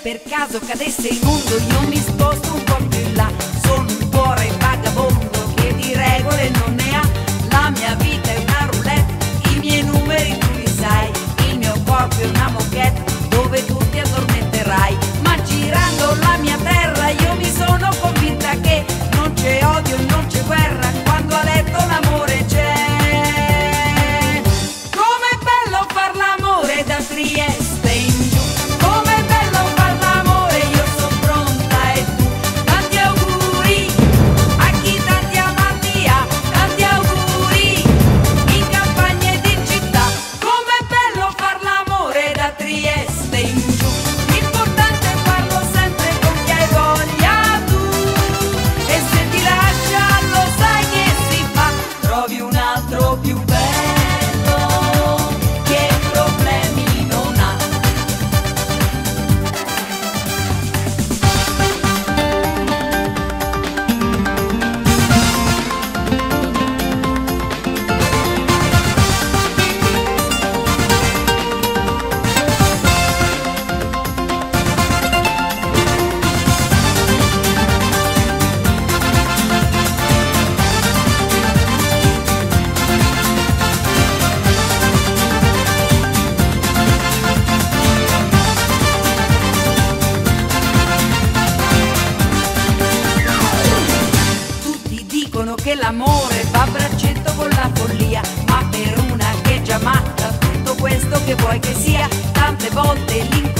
per caso cadesse il mondo io mi sposto un po' più in là. Sono un cuore vagabondo che di regole non ne ha. La mia vita è una roulette i miei numeri tu li sai. Il mio corpo è una moquette dove tu ti addormenterai. Ma girando la mia terra io mi sono convinta che non c'è odio non c'è guerra quando a letto l'amore c'è. Com'è bello far l'amore da Trieste che l'amore va a braccetto con la follia, ma per una che già matta tutto questo che vuoi che sia, tante volte l'incoscienza